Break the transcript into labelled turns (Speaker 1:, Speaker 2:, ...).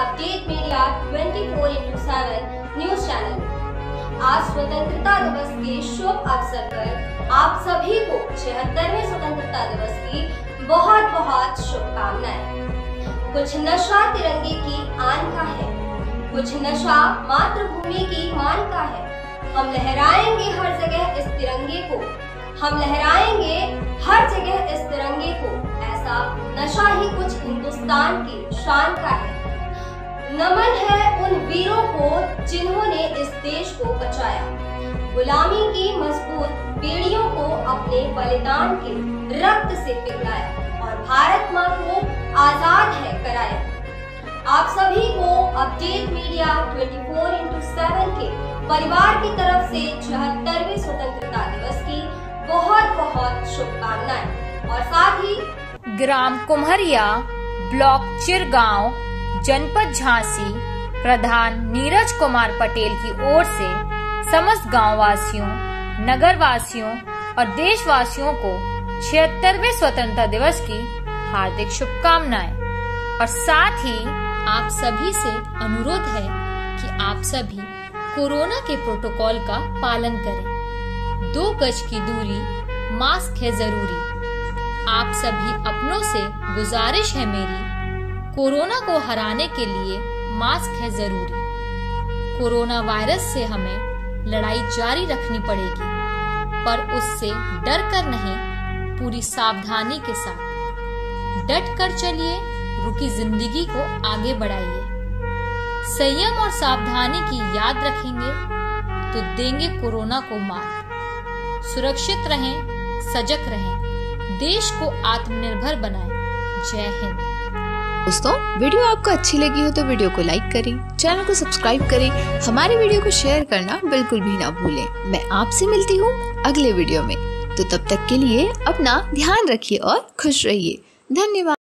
Speaker 1: Update media 24 into seven news channel. आज स्वतंत्रता दिवस के शुभ अवसर पर आप सभी को छिहत्तरवें स्वतंत्रता दिवस की बहुत बहुत शुभकामनाएँ। कुछ नशा तिरंगे की आन का है, कुछ नशा मातृभूमि की मान का है। हम लहराएँगे हर जगह इस तिरंगे को, हम लहराएँगे हर जगह इस तिरंगे को, ऐसा नशा ही कुछ हिंदुस्तान की शान का है। नमन है उन वीरों को जिन्होंने इस देश को बचाया। गुलामी की मज़बूत बेड़ियों को अपने बलिदान के रक्त से पिघलाया और भारत माँ को आज़ाद है कराया। आप सभी को अपडेट मीडिया 24 इंटू सेवन के परिवार की तरफ़ से चौहत्तरवें स्वतंत्रता दिवस की बहुत बहुत शुभकामनाएँ। और साथ ही
Speaker 2: ग्राम कुम्हरिया, ब्लॉक चिरगांव जनपद झांसी प्रधान नीरज कुमार पटेल की ओर से समस्त गाँव वासियों नगर वासियों और देशवासियों को छिहत्तरवे स्वतंत्रता दिवस की हार्दिक शुभकामनाएँ। और साथ ही आप सभी से अनुरोध है कि आप सभी कोरोना के प्रोटोकॉल का पालन करें। दो गज की दूरी मास्क है ज़रूरी। आप सभी अपनों से गुजारिश है मेरी कोरोना को हराने के लिए मास्क है ज़रूरी। कोरोना वायरस से हमें लड़ाई जारी रखनी पड़ेगी, पर उससे डर कर नहीं, पूरी सावधानी के साथ। डट कर चलिए, रुकी ज़िंदगी को आगे बढ़ाइए। संयम और सावधानी की याद रखेंगे तो देंगे कोरोना को मात। सुरक्षित रहें, सजग रहें, देश को आत्मनिर्भर बनाएँ। जय हिंद।
Speaker 3: दोस्तों, वीडियो आपको अच्छी लगी हो तो वीडियो को लाइक करें, चैनल को सब्सक्राइब करें, हमारे वीडियो को शेयर करना बिल्कुल भी ना भूलें। मैं आपसे मिलती हूँ अगले वीडियो में। तो तब तक के लिए अपना ध्यान रखिए और खुश रहिए। धन्यवाद।